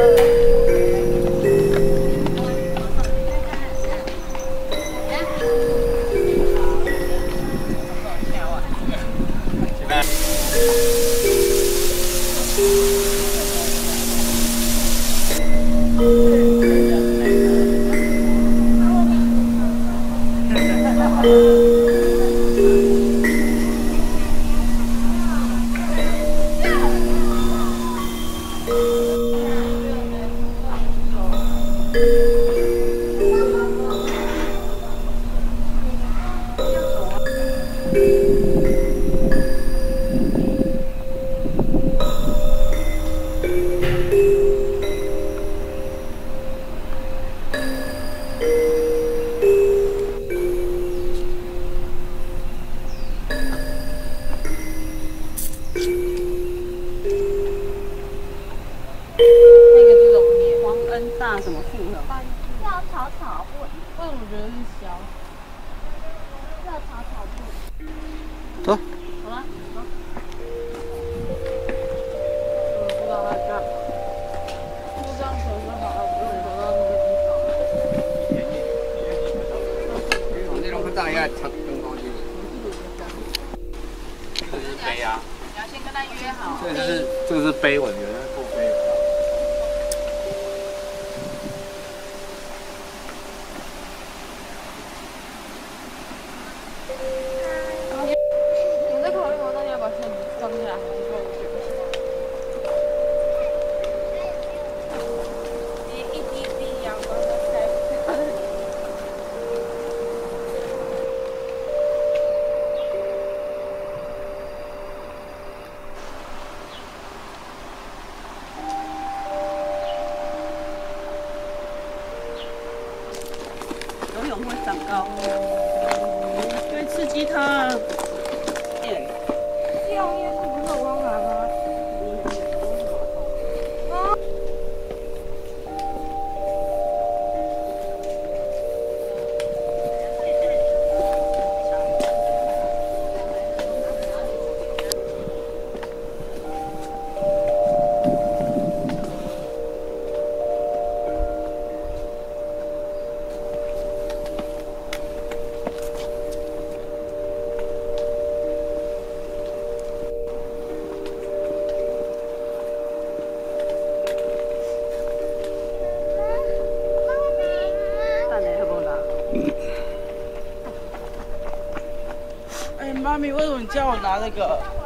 那个大什么富呢？要草草布，为什么觉得是小？方。这种不长要插灯光进这是碑啊，你要先跟他约好。这个是这个是碑，我觉得够碑。我在考虑我到底要把线放下来，还是放游泳会长高，因为刺激它。妈咪，为什么你叫我拿那个？